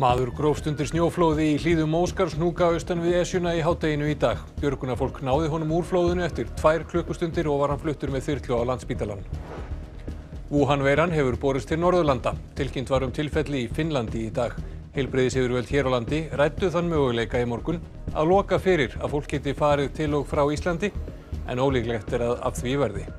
Maður grófst undir snjóflóði í hlýðum Óskarshnúka austan við Esjuna í hádeginu í dag. Björgunarfólk náði honum úr flóðinu eftir tvær klukkustundir og var hann fluttur með þyrlu á landsbítalan. Wuhan-veiran hefur borist til Norðurlanda. Tilkynnt var um tilfelli í Finnlandi í dag. Heilbreyðis hefur veld hér á landi rættu þann möguleika í morgun að loka fyrir að fólk geti farið til og frá Íslandi en ólíklegt er að af því verði.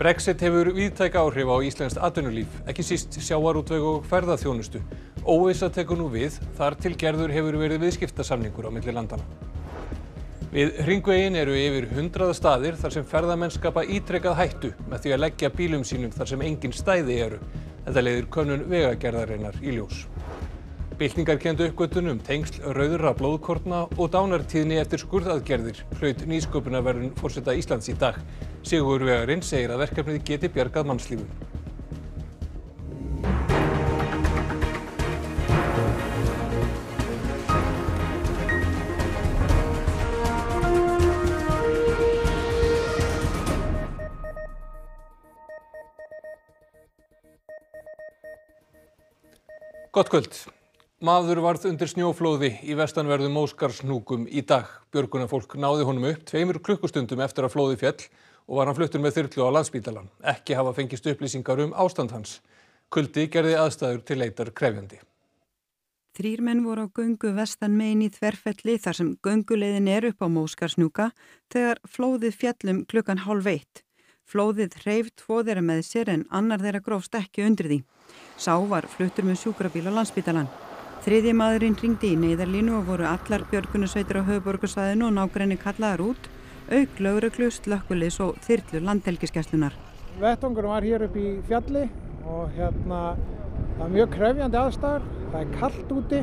Brexit hefur víðtæk áhrif á Íslands atvinnulíf, ekki síst sjávarútveg og ferðaþjónustu. Óvisa tekur nú við, þar til gerður hefur verið viðskiptasamningur á milli landana. Við hringvegin eru yfir hundraða staðir þar sem ferðamenn skapa ítrekað hættu með því að leggja bílum sínum þar sem engin stæði eru. Þetta leiðir könnun vegagerðarinnar í ljós. Byltingar kendu uppgötun um tengsl rauðra blóðkortna og dánartíðni eftir skurðaðgerðir hlaut nýsköpunarverðun fórseta Íslands í dag. Sigur Vegarinn segir að verkefnið geti bjargað mannslífum. Gott kvöld. Maður varð undir snjóflóði í vestanverðum Óskarsnúkum í dag. Björgunarfólk náði honum upp tveimur klukkustundum eftir að flóði fjell og var hann fluttur með þyrlu á landsbítalan. Ekki hafa fengist upplýsingar um ástand hans. Kuldi gerði aðstæður til leitar krefjandi. Þrýr menn voru á göngu vestan megin í þverfelli þar sem gönguleiðin er upp á Móskarsnúka þegar flóðið fjallum klukkan hálf eitt. Flóðið hreyf tvo þeirra með sér en annar þeirra grófst ekki undir því. Sá var fluttur með sjúkrabíl á landsbítalan. Þriðji maðurinn ringdi í neyðarlínu og voru allar björgunusveitir á höfuborgarsvæðinu og nágræni kallaðar út, auk lögreglu, slökkulis og þyrlu landhelgiskeslunar. Vettungur var hér upp í fjalli og hérna það er mjög krefjandi aðstæður, það er kallt úti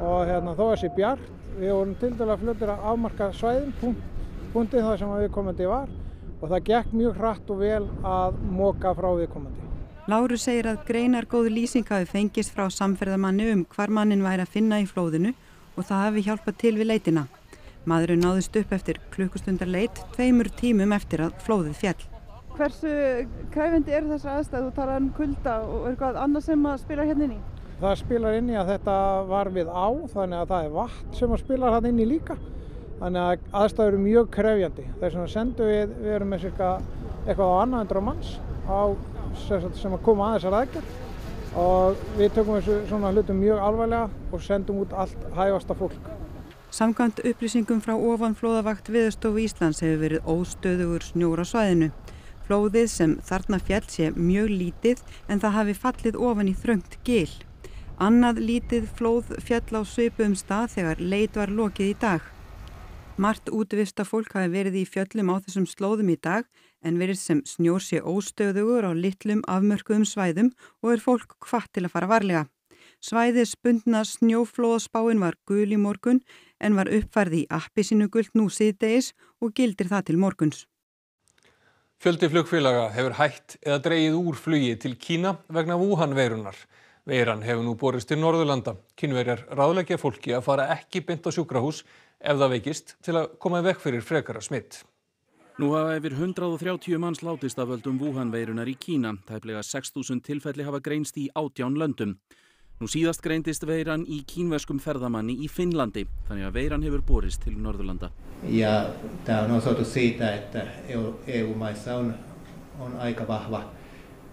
og hérna þó að sé bjart. Við vorum til dæla fluttir að afmarka svæðin, punkt, punktið það sem við komandi var og það gekk mjög hratt og vel að móka frá viðkomandi. Láru segir að greinar góð lýsing hafi fengist frá samferðamanni um hvar mannin væri að finna í flóðinu og það hafi hjálpað til við leitina. Maðurinn náðist upp eftir klukkustundar leit tveimur tímum eftir að flóðið fjall. Hversu kræfindi er þessar aðstæð? Þú talar um kulda og eitthvað annað sem að spila hérna inn í? Það spilar inn í að þetta var við á þannig að það er vatn sem að spila hérna inn í líka. Þannig að aðstæður eru mjög krefjandi. Þess vegna sendum við, við erum með cirka eitthvað á annað hundra manns á sem að koma að þessar aðgerð og við tökum þessu svona hlutum mjög alvarlega og sendum út allt hægasta fólk. Samkvæmt upplýsingum frá ofanflóðavakt viðstofu Íslands hefur verið óstöðugur snjór á svæðinu. Flóðið sem þarna fjall sé mjög lítið en það hafi fallið ofan í þröngt gil. Annað lítið flóð fjall á svipum stað þegar leit var lokið í dag. Mart útvista fólk hafi verið í fjöllum á þessum slóðum í dag en verið sem snjór sé óstöðugur á litlum afmörkuðum svæðum og er fólk hvatt til að fara varlega. Svæðið spundna snjóflóðspáin var gul í morgun en var uppfærði í appi sínu guld nú síðdegis og gildir það til morguns. Fjöldi flugfélaga hefur hætt eða dreyið úr flugi til Kína vegna Wuhan-veirunar. Veiran hefur nú borist til Norðurlanda. Kínverjar ráðleggja fólki að fara ekki bynd á sjúkrahús ef það veikist til að koma vekk fyrir frekara smitt. Nú hafa yfir 130 manns látist af völdum Wuhan-veirunar í Kína. Tæplega 6.000 tilfelli hafa greinst í átján löndum. Nú síðast greindist veiran í kínverskum ferðamanni í Finnlandi, þannig að veiran hefur borist til Norðurlanda. Ja tämä on osoitus siitä, että EU-maissa on, on aika vahva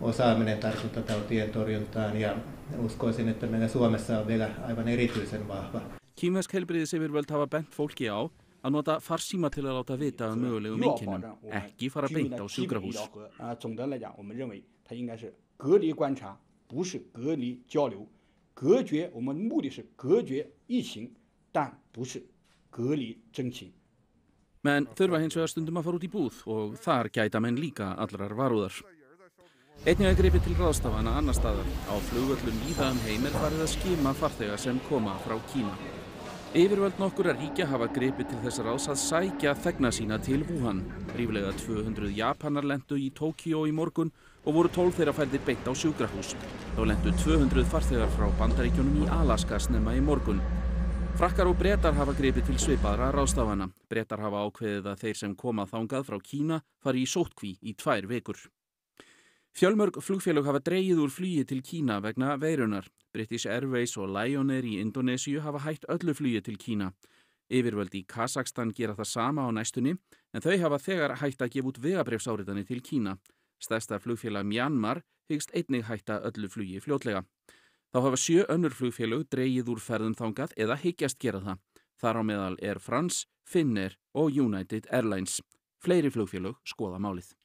osaaminen tartuntatautien torjuntaan ja uskoisin, että meillä Suomessa on vielä aivan erityisen vahva. Kínversk heilbriðisifirvöld hafa bent fólki á að nota farsíma til að láta vita um mögulegum minkinum, ekki fara beint á sjúkrahús. Menn þurfa hins vegar stundum að fara út í búð og þar gæta menn líka allrar varúðar. Einnig að greipi til ráðstafana annar staðar. Á flugvöllum í það um heim er farið að skima farþega sem koma frá Kína. Yfirvöld nokkur að ríkja hafa gripið til þess ráðs að sækja þegna sína til Wuhan. Ríflega 200 Japanar lendu í Tókíó í morgun og voru 12 þeirra færðir beint á sjúkrahús. Þá lendu 200 farþegar frá bandaríkjunum í Alaska snemma í morgun. Frakkar og brettar hafa gripið til svipaðra ráðstafana. Brettar hafa ákveðið að þeir sem koma þangað frá Kína fari í sótkví í tvær vekur. Fjölmörg flugfélög hafa dreyið úr flugi til Kína vegna veirunar. British Airways og Lion Air í Indonésiu hafa hætt öllu flugi til Kína. Yfirvöld í Kazakstan gera það sama á næstunni en þau hafa þegar hætt að gefa út vegabrefsáriðanir til Kína. Stærsta flugfélag Myanmar hyggst einnig hætta öllu flugi fljótlega. Þá hafa sjö önnur flugfélög dreyið úr ferðum þangað eða hyggjast gera það. Þar á meðal Air France, Finnair og United Airlines. Fleiri flugfélög skoða málið.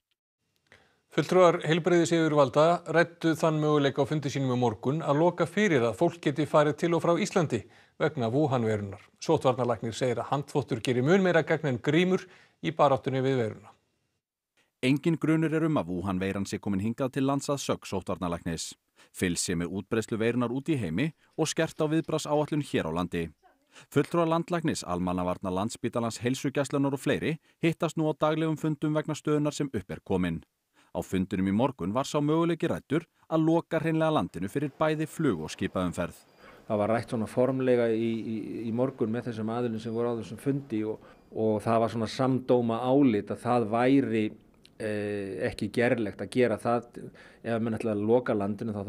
Fulltrúar heilbreyðis yfirvalda rættu þann möguleika á fundi sínum í morgun að loka fyrir að fólk geti farið til og frá Íslandi vegna Wuhan-verunar. Sotvarnalagnir segir að handþvottur gerir mun meira gegn en grímur í baráttunni við veruna. Engin grunur er um að Wuhan veiran sé komin hingað til lands að sög sóttvarnalagnis. Fylgsi með útbreyslu veirunar út í heimi og skert á viðbras áallun hér á landi. Fulltrúar landlagnis, almannavarna landsbítalans, heilsugjæslunar og fleiri hittast nú á daglegum fundum vegna stöðunar sem upp er komin. Á fundunum í morgun var sá möguleiki rættur að loka hreinlega landinu fyrir bæði flug og skipaumferð. Það var rætt svona formlega í, í, í morgun með þessum aðilum sem voru á þessum fundi og, og það var svona samdóma álit að það væri eh, ekki gerlegt að gera það ef að mann ætla að loka landinu þá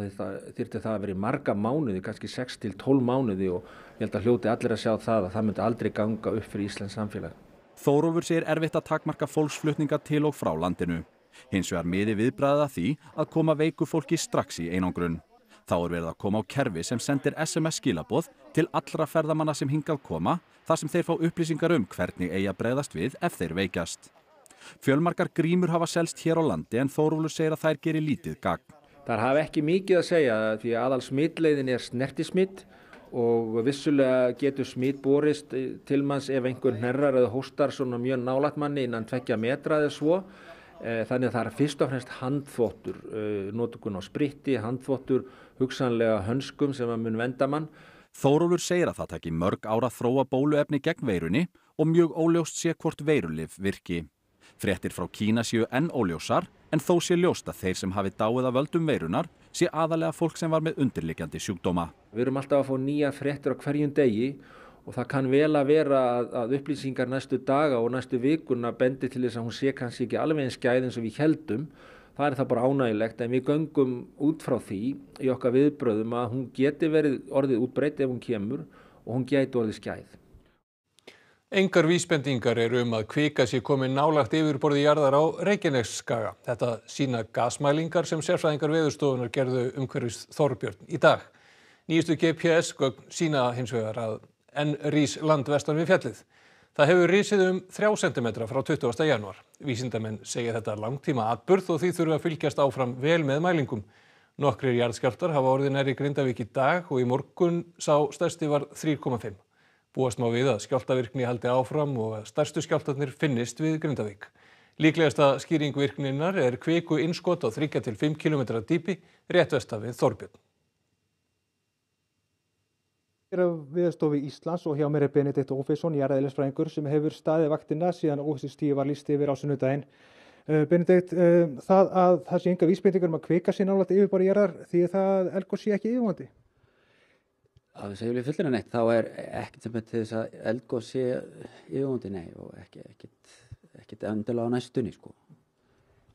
þyrfti það að vera í marga mánuði, kannski 6 til 12 mánuði og ég held að hljóti allir að sjá það að það myndi aldrei ganga upp fyrir Íslands samfélag. Þórólfur segir erfitt að takmarka fólksflutninga til og frá landinu. Hins vegar miði viðbræða því að koma veiku fólki strax í einangrun. Þá er verið að koma á kerfi sem sendir SMS skilaboð til allra ferðamanna sem hingað koma þar sem þeir fá upplýsingar um hvernig eigi að breyðast við ef þeir veikjast. Fjölmarkar grímur hafa selst hér á landi en Þórólfur segir að þær gerir lítið gagn. Það hafa ekki mikið að segja því aðal smitleiðin er snertismitt og vissulega getur smitt borist til manns ef einhver hnerrar eða hóstar svona mjög nálat manni innan tvekja metra eða svo. Þannig að það er fyrst og fremst handþvottur, notukun á spritti, handþvottur, hugsanlega hönskum sem að mun venda mann. Þórólfur segir að það taki mörg ára þróa bóluefni gegn veirunni og mjög óljóst sé hvort veirulif virki. Fréttir frá Kína séu enn óljósar en þó sé ljóst að þeir sem hafi dáið að völdum veirunar sé aðalega fólk sem var með undirliggjandi sjúkdóma. Við erum alltaf að fá nýja fréttir á hverjum degi og það kann vel að vera að, að upplýsingar næstu daga og næstu vikuna bendi til þess að hún sé kannski ekki alveg eins gæð eins og við heldum. Það er það bara ánægilegt en við göngum út frá því í okkar viðbröðum að hún geti verið orðið útbreytt ef hún kemur og hún geti orðið skæð. Engar vísbendingar eru um að kvika sé komið nálagt yfirborði jarðar á Reykjanesskaga. Þetta sína gasmælingar sem sérfræðingar veðurstofunar gerðu umhverfis Þorbjörn í dag. Nýjustu GPS-gögn sína hins vegar að enn rís land vestan við fjallið. Það hefur risið um 3 cm frá 20. januar. Vísindamenn segja þetta langtíma atburð og því þurfa að fylgjast áfram vel með mælingum. Nokkrir jarðskjáltar hafa orðið næri Grindavík í dag og í morgun sá stærsti var 3,5. Búast má við að skjáltavirkni haldi áfram og að stærstu skjáltarnir finnist við Grindavík. Líklegasta skýring virkninnar er kviku innskot á 3 til 5 km dýpi rétt vesta við Þorbjörn. Hér á viðstofi Íslands og hjá mér er Benedikt Ófesson, jarðeðlisfræðingur sem hefur staðið vaktina síðan óvististíði var líst yfir á sunnudaginn. Benedikt, það að það sé enga vísbendingur um að kvika sér nálat yfirbári jarðar því það elgóð sé ekki yfirvandi? að við segjum við fullir en eitt þá er ekkert sem til þess að eldgóð sé yfirvöndi nei og ekkert, ekkert endilega á næstunni sko.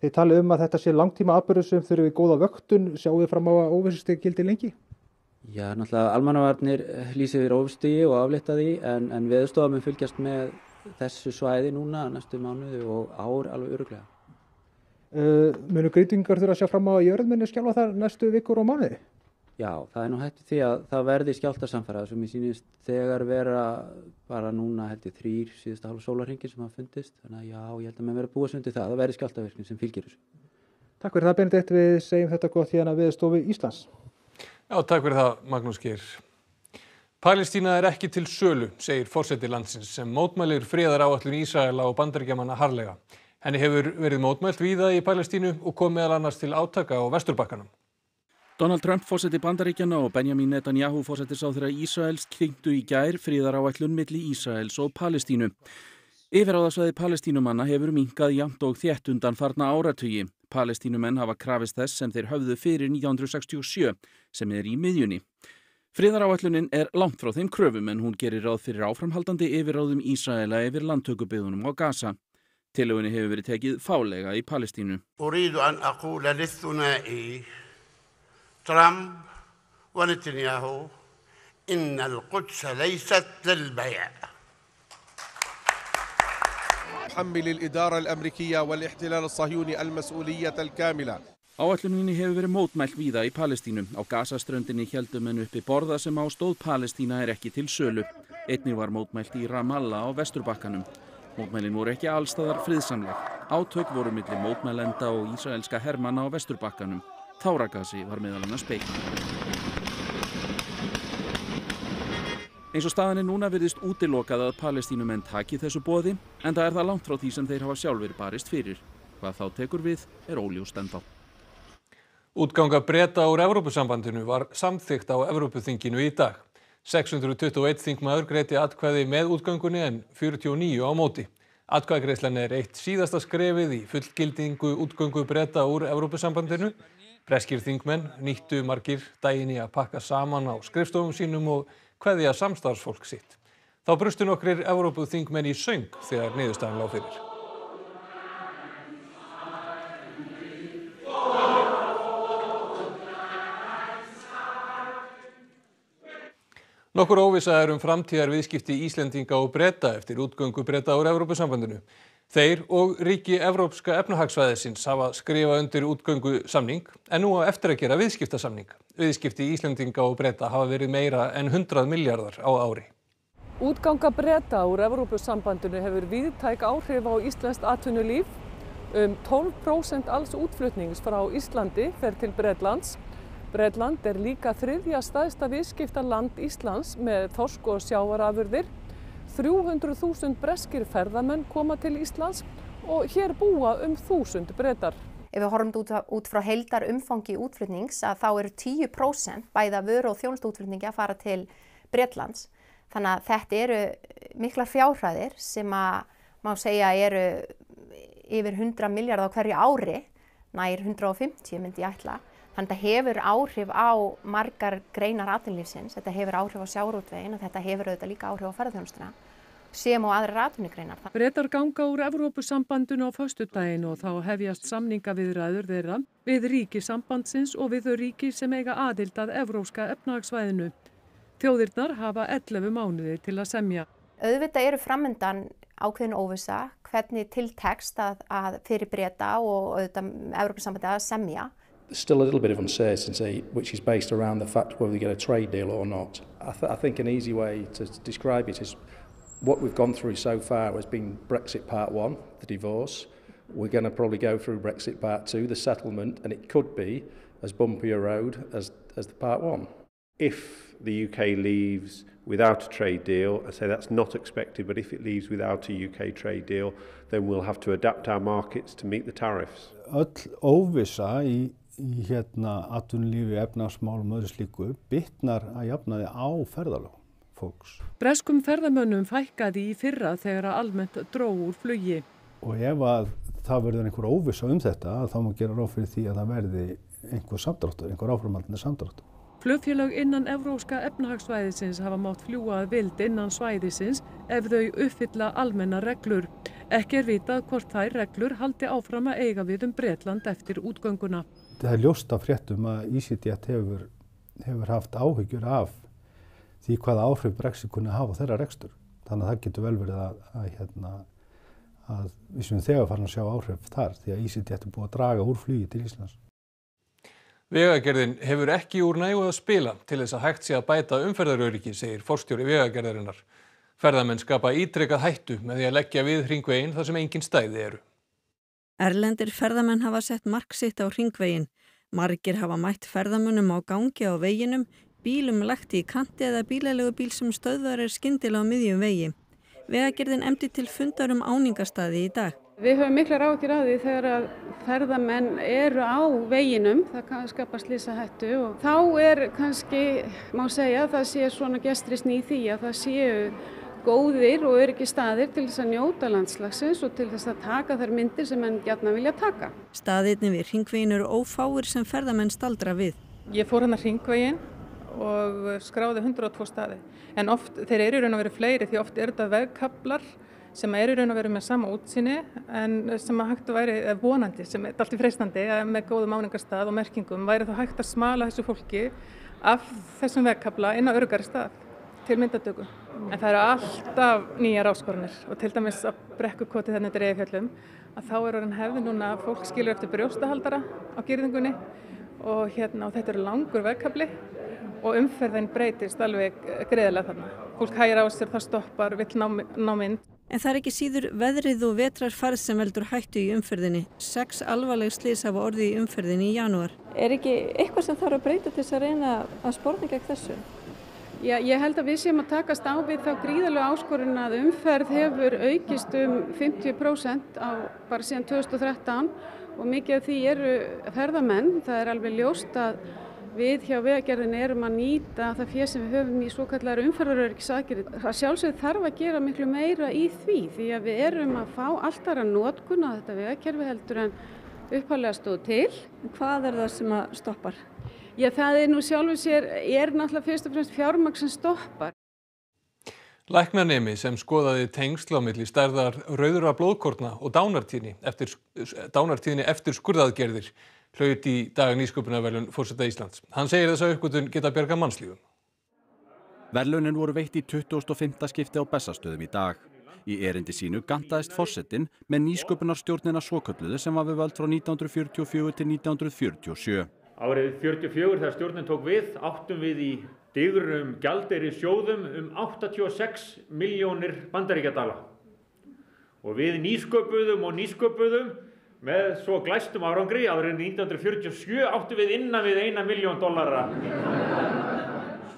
Þið talið um að þetta sé langtíma aðbörðu sem þurfum við góða vöktun, sjáum við fram á að óvissustegi gildi lengi? Já, náttúrulega almannavarnir lýsið við óvissustegi og aflita því en, en viðstofum við fylgjast með þessu svæði núna næstu mánuði og ár alveg öruglega. Uh, munu greitingar þurfa að sjá fram á að jörðmenni skjálfa þar næstu vikur og mánuði? Já, það er nú hætti því að það verði skjáltarsamfæra sem ég sýnist þegar vera bara núna held ég þrýr síðasta hálf sólarhingir sem hafa fundist þannig að já, ég held að maður verði búið sundi það það verði skjáltarverkning sem fylgir þessu Takk fyrir það Benedikt, við segjum þetta gott hérna við stofi Íslands Já, takk fyrir það Magnús Geir Palestína er ekki til sölu, segir fórseti landsins sem mótmælir friðar áallun Ísraela og bandaríkjamanna harlega. Henni hefur verið mótmælt víða í Palestínu og kom meðal annars til átaka á Vesturbakkanum. Donald Trump fósetti Bandaríkjana og Benjamin Netanyahu fósetti sá þeirra Ísraels kynntu í gær fríðaráætlun milli Ísraels og Palestínu. Yfiráðasvæði palestínumanna hefur minkað jamt og þétt undan farna áratugi. Palestínumenn hafa krafist þess sem þeir höfðu fyrir 1967 sem er í miðjunni. Friðaráallunin er langt frá þeim kröfum en hún gerir ráð fyrir áframhaldandi yfiráðum Ísraela yfir landtökubiðunum á Gaza. Tilögunni hefur verið tekið fálega í Palestínu. Trump og Netanyahu inna al-Quds leysat lil-bæja القدس ليست للبيع حمل الإدارة الأمريكية والاحتلال الصهيوني المسؤولية الكاملة Áætluninni hefur verið mótmælt víða í Palestínu. Á Gazaströndinni heldum en uppi borða sem á stóð Palestína er ekki til sölu. Einnig var mótmælt í Ramallah á Vesturbakkanum. Mótmælin voru ekki allstaðar friðsamleg. Átök voru milli mótmælenda og ísraelska hermanna á Vesturbakkanum. Táragasi var meðal annars beitt. Eins og staðan er núna virðist útilokað að palestínumenn taki þessu bóði en það er það langt frá því sem þeir hafa sjálfur barist fyrir. Hvað þá tekur við er óljóst ennþá. Útganga breyta úr Evrópusambandinu var samþygt á Evrópuþinginu í dag. 621 þingmaður greiti atkvæði með útgöngunni en 49 á móti. Atkvæðagreislan er eitt síðasta skrefið í fullgildingu útgöngu breyta úr Evrópusambandinu. Breskir þingmenn nýttu margir daginn í að pakka saman á skrifstofum sínum og kveðja samstarfsfólk sitt. Þá brustu nokkrir Evrópuþingmenn í söng þegar niðurstaðan lág fyrir. Nokkur óvissa er um framtíðar viðskipti Íslendinga og breyta eftir útgöngu breyta úr Evrópusambandinu. Þeir og ríki Evrópska efnahagsvæðisins hafa skrifað undir útgöngu samning en nú á eftir að gera viðskiptasamning. Viðskipti Íslendinga og breyta hafa verið meira en 100 miljardar á ári. Útganga breyta úr Evrópusambandinu hefur viðtæk áhrif á Íslands atvinnulíf. Um 12% alls útflutnings frá Íslandi fer til Breitlands. Breitland er líka þriðja staðsta viðskipta land Íslands með þorsk og sjávarafurðir. 300.000 breskir ferðamenn koma til Íslands og hér búa um 1000 breytar. Ef við horfum út, út frá heildar umfangi útflutnings að þá eru 10% bæða vöru og þjónustútflutningi að fara til Breitlands. Þannig að þetta eru miklar fjárhæðir sem að má segja eru yfir 100 miljard á hverju ári, nær 150 myndi ég ætla. Þannig að þetta hefur áhrif á margar greinar atvinnlífsins, þetta hefur áhrif á sjárótvegin og þetta hefur auðvitað líka áhrif á ferðarþjónustuna sem og aðra atvinnugreinar. Bretar ganga úr Evrópusambandinu á föstudaginn og þá hefjast samningaviðræður þeirra við ríki sambandsins og við þau ríki sem eiga aðild að Evrópska efnahagsvæðinu. Þjóðirnar hafa 11 mánuði til að semja. Auðvitað eru framöndan ákveðin óvisa hvernig tiltekst að, að fyrir breyta og auðvitað Evrópusambandi að semja. Still a little bit of uncertainty, which is based around the fact whether we get a trade deal or not. I, th- I think an easy way to describe it is what we've gone through so far has been Brexit Part 1, the divorce. We're going to probably go through Brexit Part 2, the settlement, and it could be as bumpy a road as, as the Part 1. If the UK leaves without a trade deal, I say that's not expected, but if it leaves without a UK trade deal, then we'll have to adapt our markets to meet the tariffs. Öll óvissa í í hérna atvinnulífi, efnagsmálum og öðru slíku bitnar að jafnaði á ferðalög fólks. Breskum ferðamönnum fækkaði í fyrra þegar að almennt dró úr flugi. Og ef að það verður einhver óvissa um þetta þá má gera ráð fyrir því að það verði einhver samdráttur, einhver áframaldandi samdráttur. Flugfélög innan Evróska efnahagsvæðisins hafa mátt fljúa vild innan svæðisins ef þau uppfylla almenna reglur. Ekki er vitað hvort þær reglur haldi áfram að eiga við um Breitland eftir útgönguna. Það er ljóst af fréttum að EasyJet hefur, hefur haft áhyggjur af því hvaða áhrif Brexit kunni hafa þeirra rekstur. Þannig að það getur vel verið að, að, hérna, að við sem þegar farin að sjá áhrif þar því að EasyJet er búið að draga úr flugi til Íslands. Vegagerðin hefur ekki úr nægu að spila til þess að hægt sé að bæta umferðaröryggi, segir forstjóri vegagerðarinnar. Ferðamenn skapa ítrekkað hættu með því að leggja við hringvegin þar sem engin stæði eru. Erlendir ferðamenn hafa sett mark sitt á hringvegin. Margir hafa mætt ferðamönnum á gangi á veginum, bílum lagt í kanti eða bílalegu bíl sem stöðvar er skindilega á miðjum vegi. Vegagerðin emdi til fundar um áningastaði í dag. Við höfum miklar ákjör á því þegar að ferðamenn eru á veginum, það kann skapa slisa hættu og þá er kannski, má segja, það sé svona gestrisni í því að það séu góðir og öryggi staðir til þess að njóta landslagsins og til þess að taka þær myndir sem menn gætna vilja taka. Staðirni við hringvegin eru ófáir sem ferðamenn staldra við. Ég fór hann að hringvegin og skráði 102 staði en oft, þeir eru raun og verið fleiri því oft er þetta vegkablar sem eru raun og veru með sama útsinni en sem að hægt að væri eða vonandi, sem er allt í freistandi með góðum áningarstað og merkingum væri þá hægt að smala þessu fólki af þessum vegkabla inn á örugari stað til myndadöku. En það eru alltaf nýjar áskoranir og til dæmis að brekkukoti þennan dreifjöllum að þá er orðin hefði núna að fólk skilur eftir brjóstahaldara á gyrðingunni og, hérna, og þetta eru langur vegkabli og umferðin breytist alveg greiðilega þarna. Fólk hægir á sér, það stoppar, vill ná, ná mynd. En það er ekki síður veðrið og vetrarfarð sem veldur hættu í umferðinni. Sex alvarleg slís hafa orðið í umferðinni í janúar. Er ekki eitthvað sem þarf að breyta til þess að reyna að spórna gegn þessu? Já, ég held að við séum að takast á við þá gríðarlega áskorun að umferð hefur aukist um 50% á bara síðan 2013 og mikið af því eru ferðamenn. Það er alveg ljóst að við hjá vegagerðin erum að nýta það fyrir sem við höfum í svo kallar umferðaröryggisaðgerði. Það sjálfsögð þarf að gera miklu meira í því því að við erum að fá alltaf að notkuna þetta vegakerfi heldur en upphálega stóð til. Hvað er það sem að stoppar? Já, það er nú sjálfur sér, er náttúrulega fyrst og fremst fjármagn sem stoppar. Læknanemi sem skoðaði tengsl á milli stærðar rauðura blóðkortna og dánartíðni eftir, dánartíðni eftir skurðaðgerðir hlaut í dag nýsköpunarverlun fórseta Íslands. Hann segir þess að uppgötun geta bjarga mannslífum. Verlunin voru veitt í 2005. skipti á Bessastöðum í dag. Í erindi sínu gandaðist fórsetin með nýsköpunarstjórnina svokölluðu sem var við völd frá 1944 til 1947. Árið 44 þegar stjórnin tók við áttum við í digrum gjaldeyri sjóðum um 86 miljónir bandaríkjadala. Og við nýsköpuðum og nýsköpuðum með svo glæstum árangri árið 1947 áttum við innan við eina miljón dollara.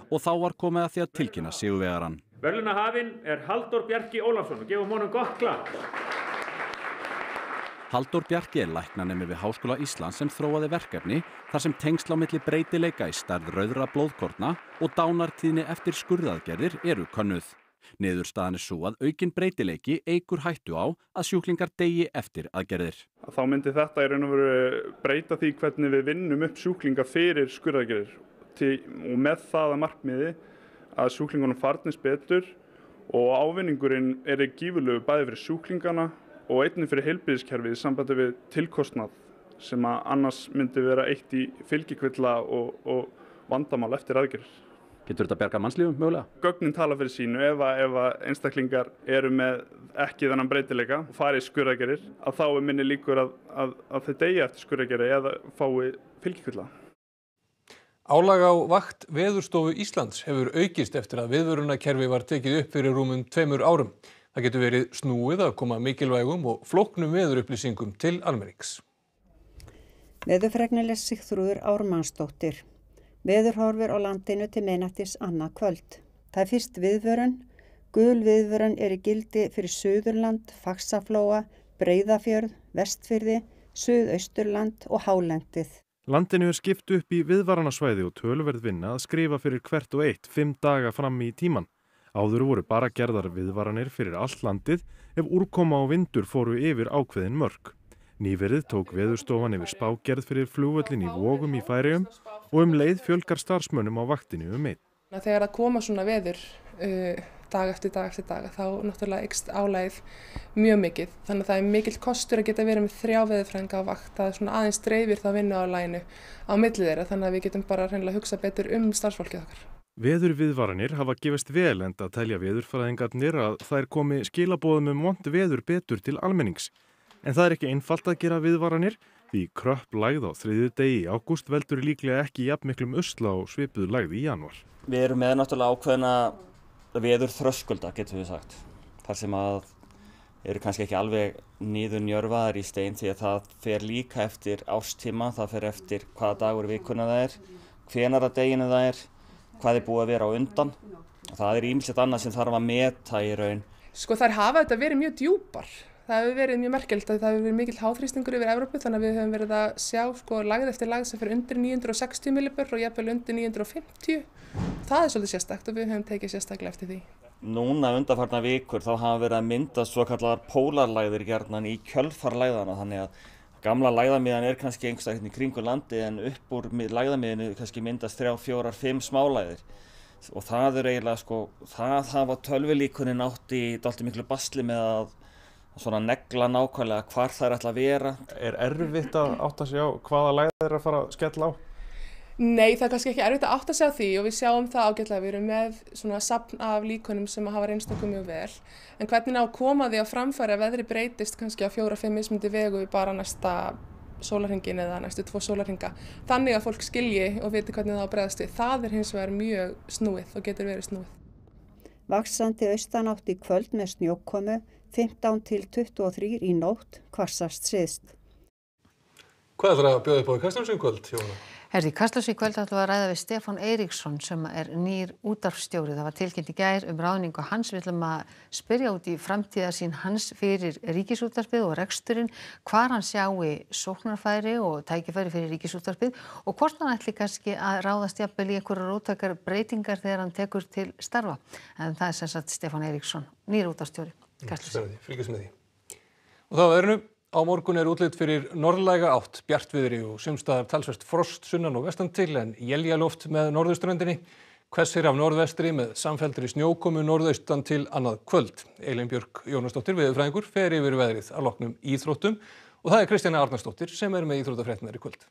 Og þá var komið að því að tilkynna sigurvegaran. Verðlunahafinn er Halldór Bjarki Ólafsson og gefum honum gott klapp. Halldór Bjarki er læknanemi við Háskóla Íslands sem þróaði verkefni þar sem tengsl á milli breytileika í stærð rauðra blóðkortna og dánartíðni eftir skurðaðgerðir eru könnuð. Niðurstaðan er svo að aukin breytileiki eigur hættu á að sjúklingar degi eftir aðgerðir. Þá myndi þetta í raun og veru breyta því hvernig við vinnum upp sjúklinga fyrir skurðaðgerðir og með það að markmiði að sjúklingunum farnist betur og ávinningurinn er gífurlegu bæði fyrir sjúklingana og einnig fyrir heilbíðiskerfið í sambandi við tilkostnað sem að annars myndi vera eitt í fylgikvilla og, og vandamál eftir aðgerðir. Getur þetta berga mannslífum mögulega? Gögnin tala fyrir sínu ef að, ef að einstaklingar eru með ekki þennan breytileika og farið skurðagerir að þá er minni líkur að, að, að þeir degja eftir skurðageri eða fái fylgikvilla. Álag á vakt Veðurstofu Íslands hefur aukist eftir að viðvörunakerfi var tekið upp fyrir rúmum tveimur árum. Það getur verið snúið að koma mikilvægum og flóknum veðurupplýsingum til almennings. Veðurfregnileg Sigþrúður Ármannsdóttir. Veðurhorfur á landinu til meinættis annað kvöld. Það er fyrst viðvörun. Gul viðvörun er í gildi fyrir Suðurland, Faxaflóa, Breiðafjörð, Vestfyrði, Suðausturland og Hálendið. Landinu er skipt upp í viðvaranasvæði og tölverð vinna að skrifa fyrir hvert og eitt fimm daga fram í tíman. Áður voru bara gerðar viðvaranir fyrir allt landið ef úrkoma og vindur fóru yfir ákveðin mörg. Nýverið tók veðurstofan yfir spágerð fyrir flugvöllin í Vógum í Færiðum og um leið fjölgar starfsmönnum á vaktinu um einn. Þegar það koma svona veður uh, dag eftir dag eftir dag þá náttúrulega ykst álægið mjög mikið. Þannig að það er mikill kostur að geta verið með þrjá veðurfrænga á vakt. Er svona aðeins dreifir þá vinnu á læginu á millið þeirra þannig að við getum bara reynilega að hugsa betur um starfsfólkið okkar. Veður viðvaranir hafa gefist vel en að telja veðurfræðingarnir að þær komi skilabóðum um vond veður betur til almennings. En það er ekki einfalt að gera viðvaranir því kröpp lægð á þriðu degi í ágúst veldur líklega ekki jafn miklum usla og svipuð lægð í januar. Við erum með náttúrulega ákveðina veður þröskulda, getur við sagt. Þar sem að eru kannski ekki alveg nýður njörfaðar í stein því að það fer líka eftir ástíma, það fer eftir hvaða dagur vikuna það er, hvenar að deginu það er, hvað er búið að vera á undan. Það er ímsett annað sem þarf að meta í raun. Sko þær hafa þetta verið mjög djúpar. Það hefur verið mjög merkjöld að það hefur verið mikill háþrýstingur yfir Evrópu þannig að við höfum verið að sjá sko lagð eftir lagð sem fyrir undir 960 millibur og jafnvel undir 950. Það er svolítið sérstakt og við höfum tekið sérstaklega eftir því. Núna undarfarna vikur þá hafa verið að mynda svo kallar pólarlæðir gerðnan í kjölfarlæðana þannig að gamla læðamiðan er kannski einhverstað í kringu landi en upp úr læðamiðinu kannski myndast þrjá, fjórar, fimm smálæðir og það er eiginlega sko, það hafa tölvilíkunin átt í dalti miklu basli með að svona negla nákvæmlega hvar það er alltaf að vera. Er erfitt að átta sig á hvaða læðið er að fara að skella á? Nei, það er kannski ekki erfitt að átta sig á því og við sjáum það ágætlega, við erum með svona sapn af líkunum sem hafa reynst okkur mjög vel. En hvernig ná að koma því að framfæra að veðri breytist kannski á fjóra-fimm mismundi vegu bara næsta sólarhingin eða næstu tvo sólarhinga. Þannig að fólk skilji og viti hvernig það á bregðast við. Það er hins vegar mjög snúið og getur verið snúið. Vaksandi austanátt í kvöld með snjókkomu, 15 til 23 í nótt, kvassast siðst. Hvað er upp á í kvöld? Herði, ætlum við að ræða við Stefán Eiríksson sem er nýr útarfstjóri. Það var tilkynnt í gær um ráðningu hans. Við ætlum að spyrja út í framtíðasín hans fyrir ríkisútarfið og reksturinn, hvar hann sjáu sóknarfæri og tækifæri fyrir ríkisútarfið og hvort hann ætli kannski að ráðast jafnvel í einhverja róttakar breytingar þegar hann tekur til starfa. En það er sem sagt Stefán Eiríksson, nýr útarfstjóri. Kastljósi. Fylgjast með því. Og þá Á morgun er útlitt fyrir norðlæga átt, bjartviðri og sumstaðar talsvert frost sunnan og vestan til en jæljaluft með norðuströndinni. Hvessir af norðvestri með samfældri snjókomu norðaustan til annað kvöld. Eilin Björk Jónasdóttir viðfræðingur fer yfir veðrið að loknum íþróttum og það er Kristjana Arnarsdóttir sem er með íþróttafréttinar í kvöld.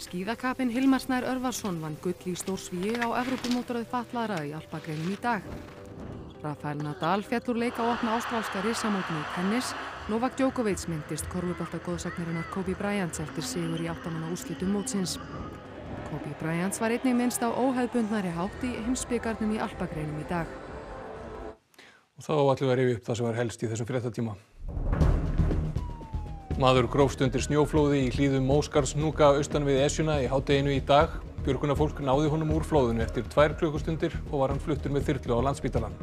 Skíðakapin Hilmarsnær Örvarsson vann gull í stórsvíi á Evrópumótoraði fatlaðra í Alpagreinum í dag. Rafael Nadal fjallur leika á opna ástrálska risamótinu í tennis. Novak Djokovic myndist korfubáltagóðsagnarinnar Kobe Bryant eftir sigur í áttamanna úrslitum mótsins. Kobe Bryant var einnig minnst á óhefbundnari hátt í heimsbyggarnum í Alpagreinum í dag. Og þá ætlum við að rifja upp það sem var helst í þessum fréttatíma. Maður grófst undir snjóflóði í hlýðum Móskarsnúka austan við Esjuna í hátteginu í dag. Björgunarfólk náði honum úr flóðinu eftir tvær klukkustundir og var hann fluttur með þyrlu á landsbítalan.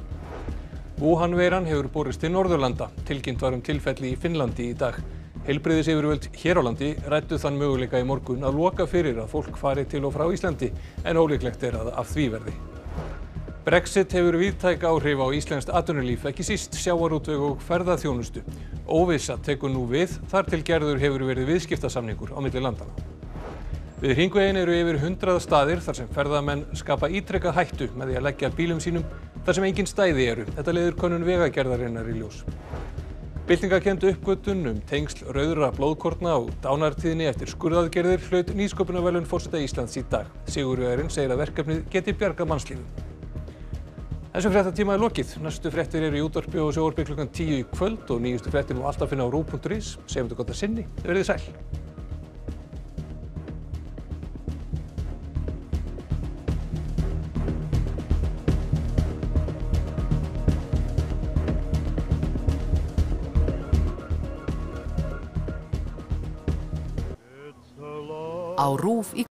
Wuhan-veiran hefur borist til Norðurlanda. Tilkynnt var um tilfelli í Finnlandi í dag. Heilbriðis yfirvöld hér á landi rættu þann möguleika í morgun að loka fyrir að fólk fari til og frá Íslandi en ólíklegt er að af því verði. Brexit hefur víðtæk áhrif á Íslenskt atvinnulíf, ekki síst sjávarútveg og ferðaþjónustu. Óvissa tekur nú við, þar til gerður hefur verið viðskiptasamningur á milli landana. Við hringvegin eru yfir hundrað staðir þar sem ferðamenn skapa ítrekka hættu með því að leggja bílum sínum þar sem engin stæði eru. Þetta leiður konun vegagerðarinnar í ljós. Byltingakend uppgötun um tengsl rauðra blóðkortna og dánartíðni eftir skurðaðgerðir hlaut nýsköpunarvelun fórseta Íslands í dag. Sigurvegarinn segir að verkefnið geti bjargað mannslífum. Þessum fréttatíma er lokið. Næstu fréttir eru í útvarpi og sjóarbi klukkan 10 í kvöld og nýjustu fréttir nú alltaf finna á rú.is. Segjum þetta gott að sinni. Verðið sæl. Á RÚV í